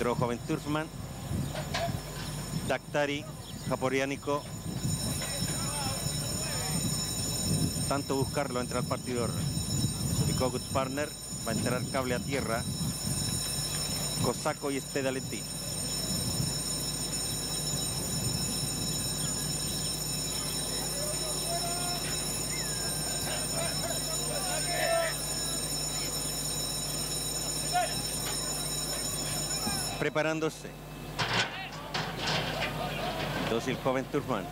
Entró joven Turfman. Dactari, Japoriánico. Tanto buscarlo entra al partidor. Ubicó Good Partner. Va a entrar cable a tierra. Cosaco y Espedaletti. Preparándose. Entonces el joven Turfman.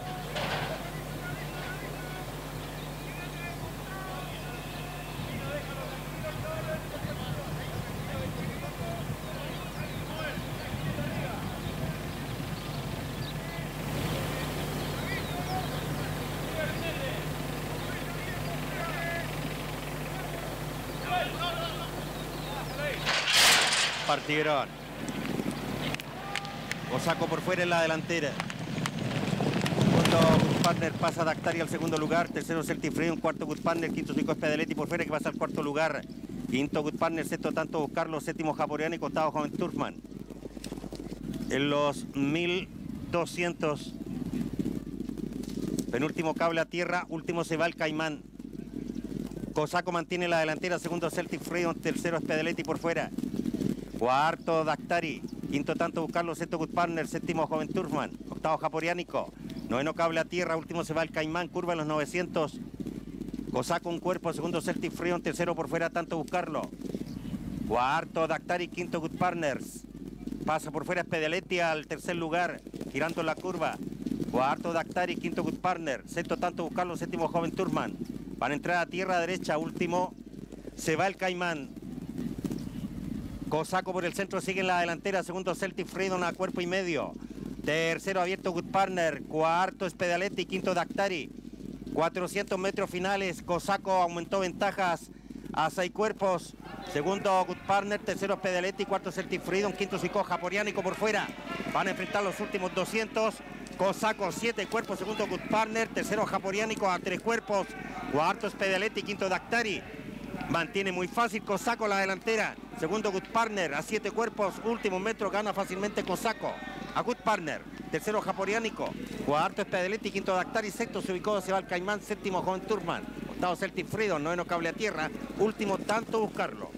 Partieron. Osaco por fuera en la delantera. Segundo Partner pasa Dactari al segundo lugar. Tercero Celtic un cuarto Good Partner, quinto Zico Espedaletti por fuera que pasa al cuarto lugar. Quinto Good Partner, sexto tanto Buscarlo, séptimo Japoriano y costado Joven Turfman. En los 1200. Penúltimo cable a tierra, último se va el Caimán. Cosaco mantiene la delantera, segundo Celtic Freedom, tercero Espedaletti por fuera. Cuarto Dactari. Quinto tanto buscarlo, sexto Good Partner, séptimo Joven Turfman, octavo Japoriánico, noveno cable a tierra, último se va el Caimán, curva en los 900. Cosaco un cuerpo, segundo Celtic Freon, tercero por fuera, tanto buscarlo. Cuarto Dactari, quinto Good Partners. Pasa por fuera Spedaletti al tercer lugar, girando la curva. Cuarto Dactari, quinto Good Partner. Sexto tanto buscarlo, séptimo Joven Turman. Van a entrar a tierra derecha, último. Se va el Caimán. Cosaco por el centro sigue en la delantera. Segundo Celtic Freedom a cuerpo y medio. Tercero abierto Good Partner. Cuarto Espedaletti. Quinto Dactari. 400 metros finales. Cosaco aumentó ventajas a seis cuerpos. Segundo Good Partner. Tercero Espedaletti. Cuarto Celtic Freedom. Quinto Sico Japoriánico por fuera. Van a enfrentar los últimos 200. Cosaco siete cuerpos. Segundo Good Partner. Tercero Japoriánico a tres cuerpos. Cuarto Espedaletti. Quinto Dactari. Mantiene muy fácil Cosaco la delantera. Segundo Good Partner a siete cuerpos. Último metro gana fácilmente Cosaco. A Good Partner. Tercero Japoriánico. Cuarto Espedeletti. Quinto Dactari. Sexto se ubicó se va el Caimán. Séptimo Joven Turman. Octavo Celtic Freedom. Noveno Cable a Tierra. Último tanto buscarlo.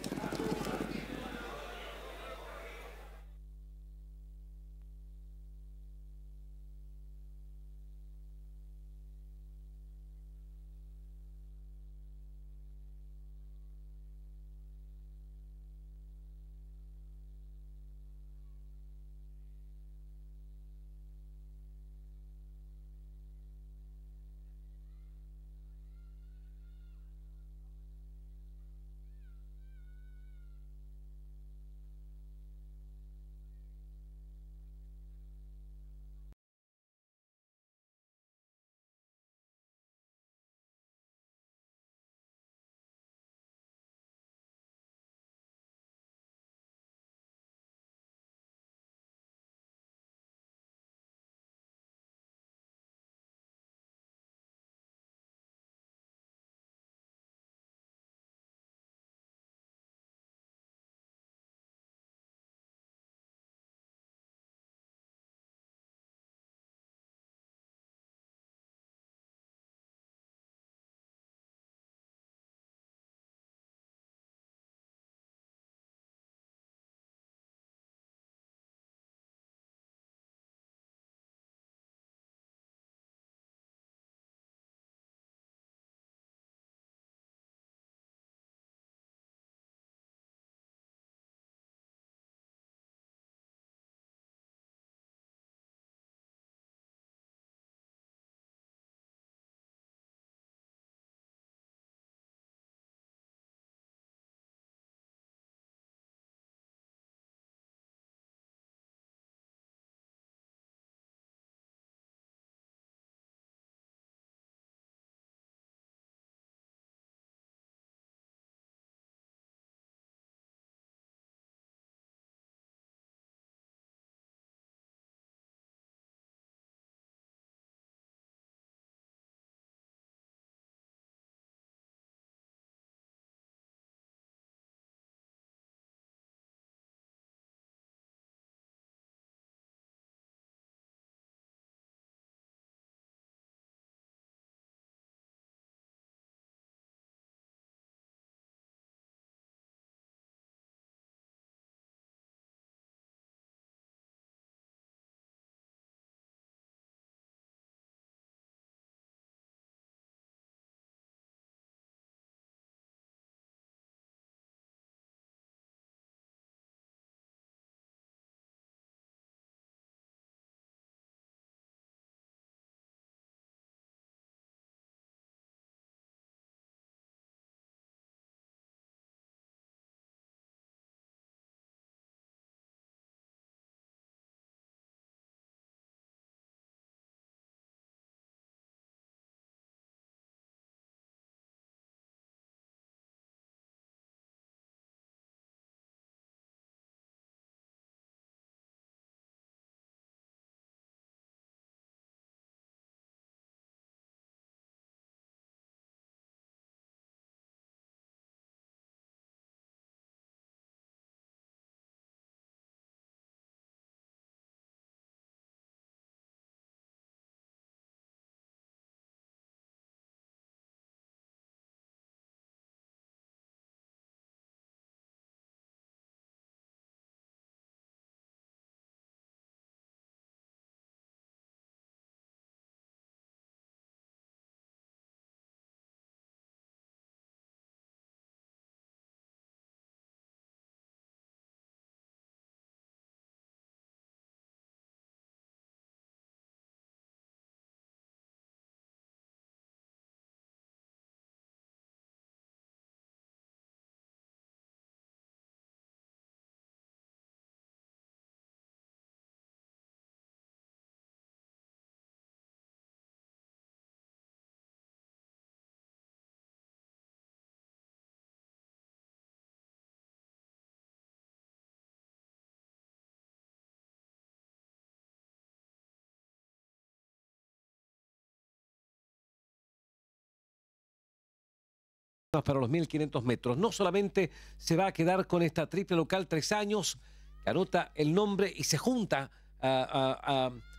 Para los 1500 metros. No solamente se va a quedar con esta triple local tres años, que anota el nombre y se junta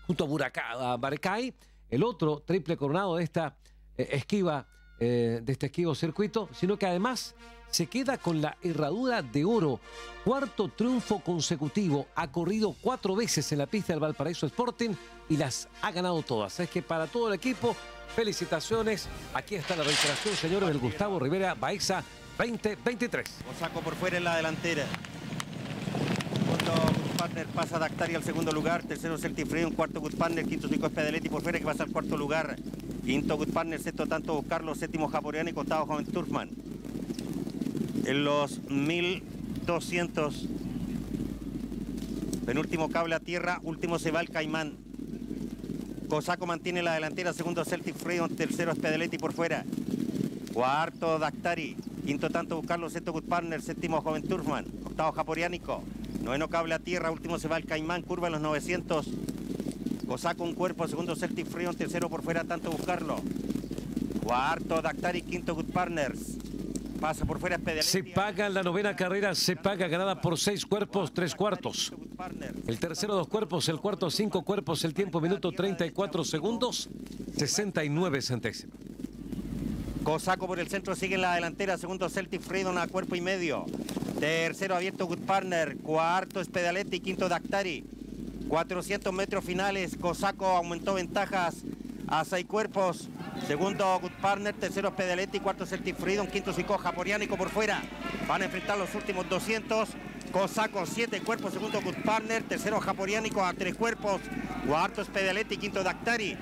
junto a, Buracá, a Barecay, el otro triple coronado de esta eh, esquiva, eh, de este esquivo circuito, sino que además se queda con la herradura de oro. Cuarto triunfo consecutivo. Ha corrido cuatro veces en la pista del Valparaíso Sporting y las ha ganado todas. Es que para todo el equipo Felicitaciones. Aquí está la reiteración, señores, del Gustavo Rivera Baeza 2023. saco por fuera en la delantera. Segundo Partner pasa Dactari al segundo lugar. Tercero Celtifrey, cuarto Good Partner. Quinto Nico Espedaletti por fuera que pasa al cuarto lugar. Quinto Good Partner, sexto tanto Carlos, séptimo Japoriano y octavo Joven Turfman. En los 1200. Penúltimo cable a tierra, último se va el Caimán. Cosaco mantiene la delantera, segundo Celtic Freedom, tercero Spedeletti por fuera. Cuarto Dactari, quinto tanto buscarlo, sexto Good Partner, séptimo Joven Turfman, octavo Japoriánico, noveno cable a tierra, último se va el Caimán, curva en los 900. Cosaco un cuerpo, segundo Celtic Freedom, tercero por fuera, tanto buscarlo. Cuarto Dactari, quinto Good Partners. Pasa por fuera Se paga la novena carrera, se paga ganada por seis cuerpos, tres cuartos. El tercero dos cuerpos, el cuarto cinco cuerpos, el tiempo minuto 34 segundos, 69 centésimos. Cosaco por el centro sigue en la delantera, segundo Celtic Freedom a cuerpo y medio. Tercero abierto Good Partner, cuarto es Pedaletti, quinto Dactari. 400 metros finales, Cosaco aumentó ventajas a seis cuerpos. Segundo Good Partner, tercero Pedaletti, cuarto Celtic Freedom, quinto Sico Japoriánico por fuera. Van a enfrentar los últimos 200. Cosaco, siete cuerpos, segundo Good Partner, tercero Japoriánico a tres cuerpos. Cuarto es Pedaletti, quinto Dactari.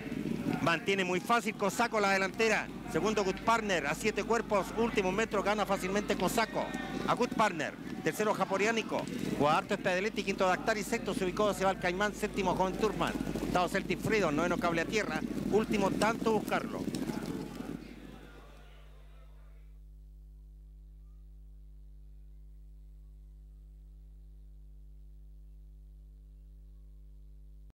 Mantiene muy fácil Cosaco la delantera. Segundo Good Partner a siete cuerpos, último metro gana fácilmente Cosaco. A Good Partner, tercero Japoriánico, cuarto es Pedaletti, quinto Dactari, sexto se ubicó se va el Caimán, séptimo Joven Turman, octavo Celtic Freedom, noveno Cable a Tierra, último tanto buscarlo.